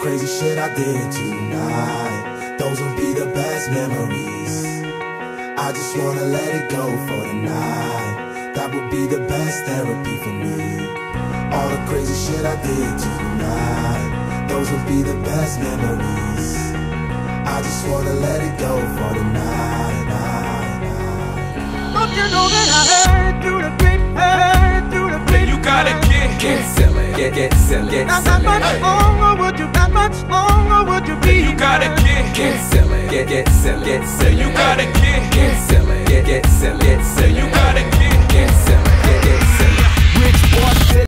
crazy shit I did tonight. Those will be the best memories. I just wanna let it go for the night. That would be the best therapy for me. All the crazy shit I did tonight. Those will be the best memories. I just wanna let it go for the night. night, night. Don't you know that I heard through the great, heard through the great. You gotta get, get silly, get, get silly, get Not silly. Get, silly, get, get silly, get silly. You gotta get, get silly, get, get silly, get silly.